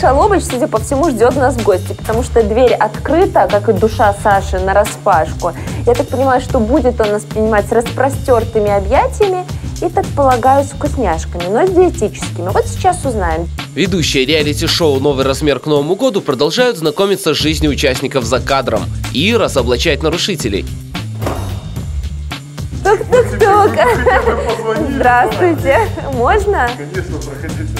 Саша Лобыч, судя по всему, ждет нас в гости, потому что дверь открыта, как и душа Саши, на распашку. Я так понимаю, что будет он нас принимать с распростертыми объятиями и, так полагаю, с вкусняшками, но с диетическими. Вот сейчас узнаем. Ведущие реалити-шоу «Новый размер к Новому году» продолжают знакомиться с жизнью участников за кадром и разоблачать нарушителей. Тук-тук-тук. Здравствуйте. Можно? Конечно, проходите.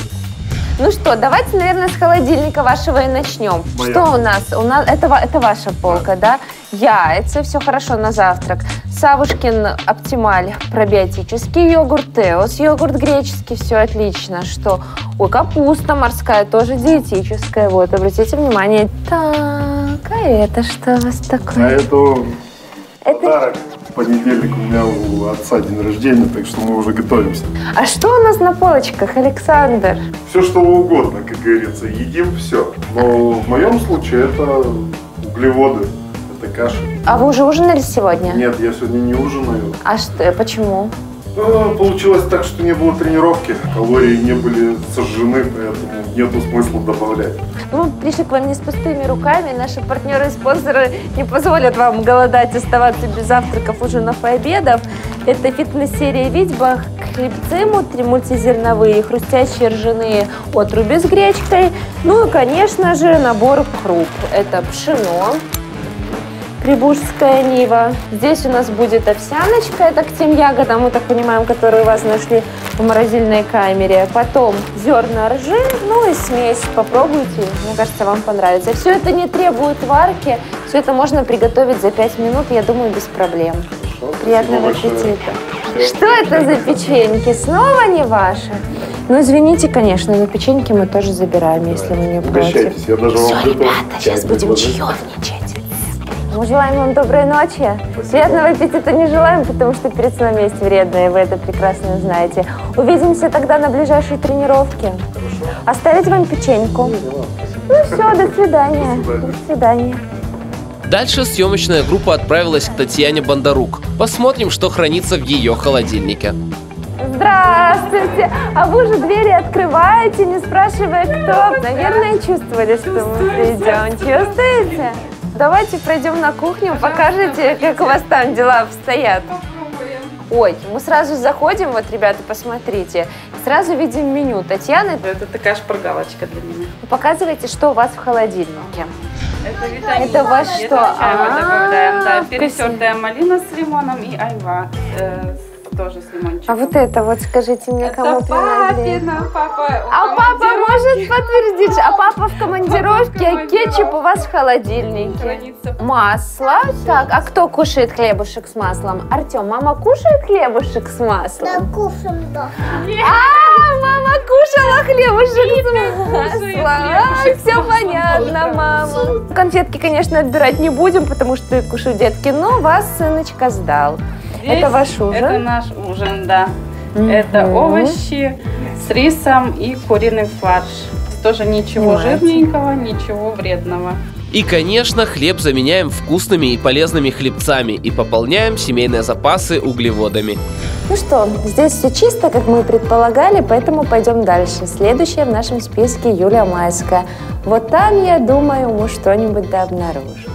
Ну что, давайте, наверное, с холодильника вашего и начнем. Моя. Что у нас? У нас это, это ваша полка, да? Яйца, все хорошо на завтрак. Савушкин Оптималь, пробиотический йогурт, Теос, йогурт греческий, все отлично. Что? Ой, капуста морская, тоже диетическая. Вот, обратите внимание. Так, а это что у вас А такое? это Это... подарок. В понедельник у меня у отца день рождения, так что мы уже готовимся. А что у нас на полочках, Александр? Все, что угодно, как говорится, едим все. Но в моем случае это углеводы, это каша. А вы уже ужинали сегодня? Нет, я сегодня не ужинаю. А что, почему? А, Получилось так, что не было тренировки, калории не были сожжены, поэтому нету смысла добавлять. Ну, Мы пришли к вам не с пустыми руками. Наши партнеры и спонсоры не позволят вам голодать, оставаться без завтраков, ужинов и обедов. Это фитнес-серия «Витьба», хлебцы мутри- мультизерновые, хрустящие ржаные отруби с гречкой. Ну и, конечно же, набор круп. Это пшено, Прибужская Нива. Здесь у нас будет овсяночка, это к тем ягодам, мы так понимаем, которые у вас нашли в морозильной камере. Потом зерна ржи, ну и смесь. Попробуйте, мне кажется, вам понравится. Все это не требует варки, все это можно приготовить за 5 минут, я думаю, без проблем. Хорошо, Приятного аппетита. Что это за печеньки? Снова не ваши? Ну, извините, конечно, но печеньки мы тоже забираем, если вы не против. Угощайтесь, я даже вам готов. сейчас будем чаевничать. Мы желаем вам доброй ночи. Приятного аппетита не желаем, потому что перед сном есть вредное, вы это прекрасно знаете. Увидимся тогда на ближайшей тренировке. Оставить вам печеньку. Ну все, до свидания. До свидания. Дальше съемочная группа отправилась к Татьяне Бондарук. Посмотрим, что хранится в ее холодильнике. Здравствуйте! А вы уже двери открываете, не спрашивая, кто? Наверное, чувствовали, что мы придем. Чувствуете? Давайте пройдем на кухню, покажите, как у вас там дела обстоят. Ой, мы сразу заходим, вот, ребята, посмотрите, сразу видим меню. Татьяна, Это такая шпаргалочка для меня. показывайте, что у вас в холодильнике. Это витамин. Это во что? Это чай мы А, добавляем, да. Перетертая малина с лимоном и айва э, тоже с лимончиком. А вот это вот, скажите мне, кому это помогли? папина, папа. А папа может подтвердить, а папа в командировке. кетчуп у вас в холодильнике. Хранится. Масло. Так, а кто кушает хлебушек с маслом? Артем, мама кушает хлебушек с маслом? Кушаем, да. А, мама кушала хлебушек с маслом. А, все маслом. понятно, мама. Конфетки, конечно, отбирать не будем, потому что их кушают детки, но вас сыночка сдал. Здесь Это ваш ужин? Это наш ужин, да. Это Мгм. овощи с рисом и куриный фарш. Тоже ничего Понимаете. жирненького, ничего вредного. И, конечно, хлеб заменяем вкусными и полезными хлебцами и пополняем семейные запасы углеводами. Ну что, здесь все чисто, как мы и предполагали, поэтому пойдем дальше. Следующая в нашем списке Юлия Майская. Вот там, я думаю, мы что-нибудь да обнаружим.